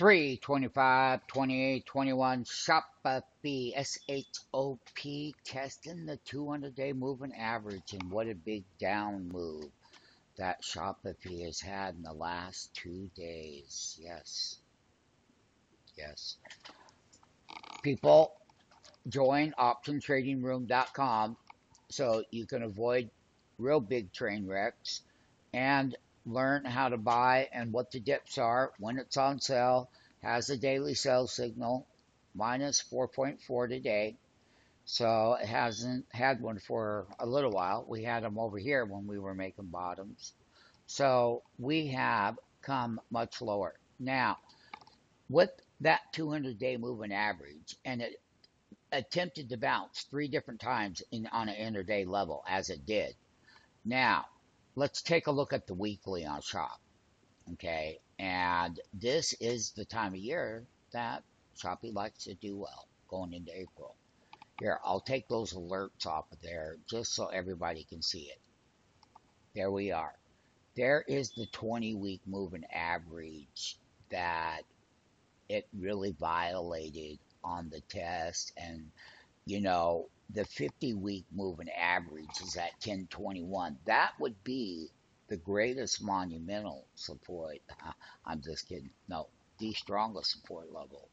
3, 25, 28, 21, Shopify, S-H-O-P, testing the 200-day moving average, and what a big down move that Shopify has had in the last two days. Yes, yes. People, join optiontradingroom.com so you can avoid real big train wrecks and learn how to buy and what the dips are when it's on sale. Has a daily sell signal, minus 4.4 today. So it hasn't had one for a little while. We had them over here when we were making bottoms. So we have come much lower. Now, with that 200 day moving average, and it attempted to bounce three different times in on an intraday level as it did. Now, let's take a look at the weekly on shop. Okay, and this is the time of year that Shopee likes to do well going into April. Here, I'll take those alerts off of there just so everybody can see it. There we are. There is the 20 week moving average that it really violated on the test. And, you know, the 50 week moving average is at 1021. That would be the greatest monumental support. I'm just kidding. No, the strongest support level.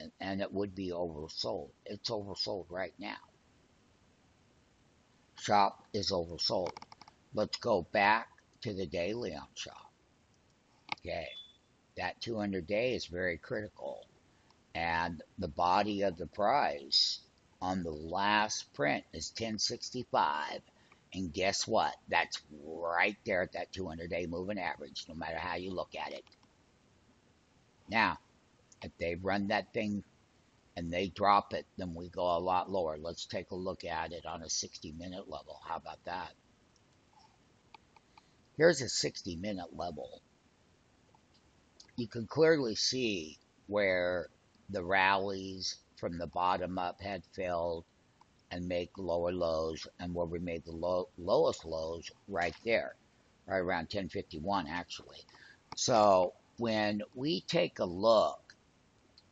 And, and it would be oversold. It's oversold right now. Shop is oversold. Let's go back to the daily on shop. Okay. That 200 day is very critical. And the body of the price on the last print is 1065. And guess what? That's right there at that 200 day moving average, no matter how you look at it. Now, if they run that thing and they drop it, then we go a lot lower. Let's take a look at it on a 60 minute level. How about that? Here's a 60 minute level. You can clearly see where the rallies from the bottom up had failed and make lower lows and where we made the low, lowest lows right there, right around 1051 actually. So when we take a look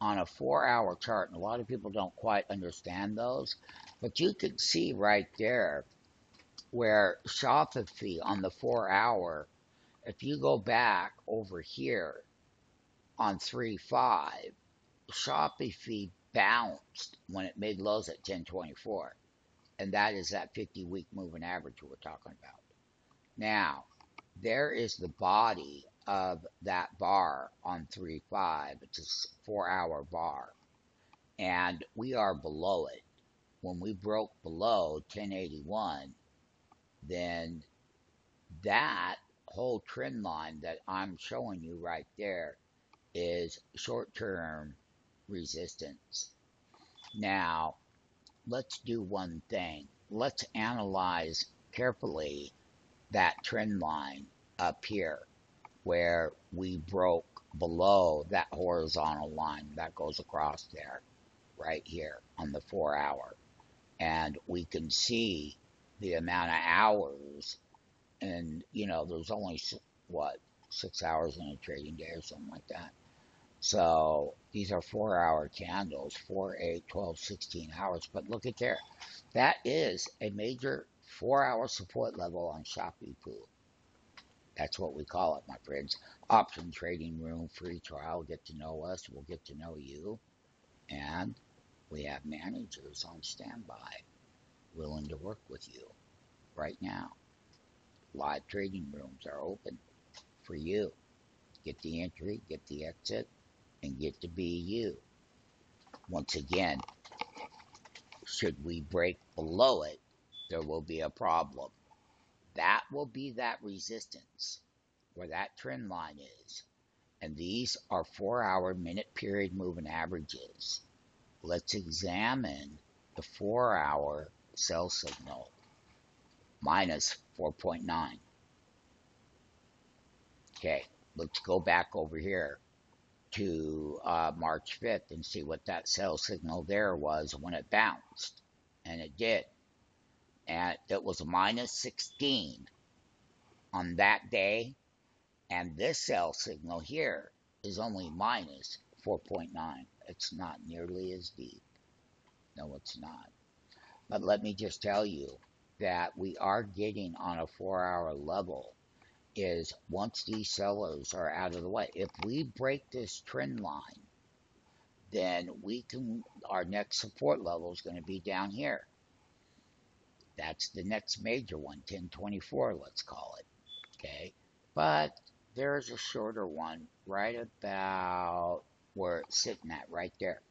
on a four hour chart, and a lot of people don't quite understand those, but you can see right there where Shopify on the four hour, if you go back over here on 3 5, Shopify bounced when it made lows at 1024. And that is that 50 week moving average we're talking about. Now, there is the body of that bar on 3 5. It's a four hour bar. And we are below it. When we broke below 1081, then that whole trend line that I'm showing you right there is short term resistance. Now, let's do one thing. Let's analyze carefully that trend line up here where we broke below that horizontal line that goes across there right here on the four hour. And we can see the amount of hours and you know there's only what six hours in a trading day or something like that so these are four hour candles, 4, 8, 12, 16 hours. But look at there. That is a major four hour support level on Shopee Pool. That's what we call it, my friends. Option trading room, free trial. Get to know us. We'll get to know you. And we have managers on standby willing to work with you right now. Live trading rooms are open for you. Get the entry, get the exit, and get to be you. Once again, should we break below it, there will be a problem. That will be that resistance where that trend line is. And these are four hour minute period moving averages. Let's examine the four hour sell signal minus 4.9. Okay, let's go back over here to uh, March 5th and see what that sell signal there was when it bounced. And it did. And it was a minus 16 on that day. And this sell signal here is only minus 4.9. It's not nearly as deep. No, it's not. But let me just tell you that we are getting on a four hour level is once these sellers are out of the way, if we break this trend line, then we can, our next support level is going to be down here. That's the next major one, 1024, let's call it. Okay. But there's a shorter one right about where it's sitting at, right there.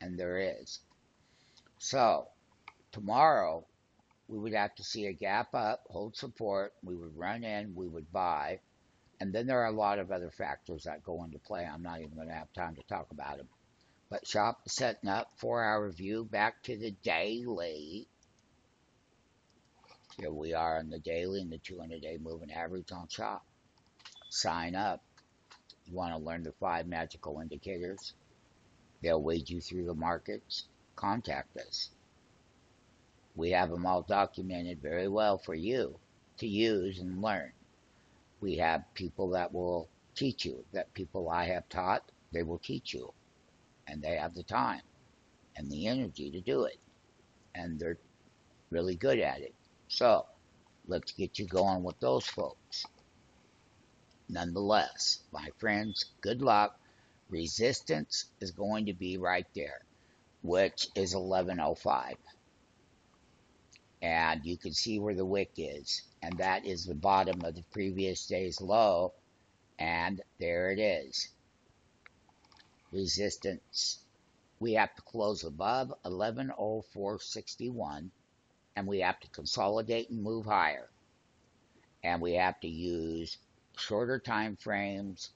And there is. So, tomorrow, we would have to see a gap up, hold support, we would run in, we would buy, and then there are a lot of other factors that go into play. I'm not even going to have time to talk about them. But shop setting up, four hour view, back to the daily. Here we are on the daily and the 200 day moving average on shop. Sign up. You want to learn the five magical indicators? They'll wade you through the markets. Contact us. We have them all documented very well for you to use and learn. We have people that will teach you, that people I have taught, they will teach you. And they have the time and the energy to do it. And they're really good at it. So, let's get you going with those folks. Nonetheless, my friends, good luck. Resistance is going to be right there, which is 1105 and you can see where the wick is and that is the bottom of the previous day's low and there it is. Resistance. We have to close above 110461 and we have to consolidate and move higher. And we have to use shorter time frames.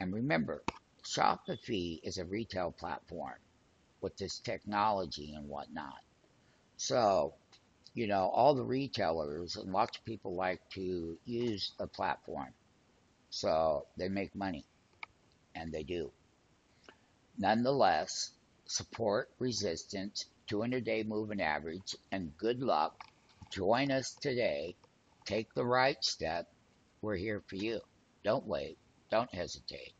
And remember Shopify is a retail platform with this technology and whatnot. So you know, all the retailers and lots of people like to use the platform. So they make money, and they do. Nonetheless, support resistance, 200 day moving average, and good luck. Join us today. Take the right step. We're here for you. Don't wait. Don't hesitate.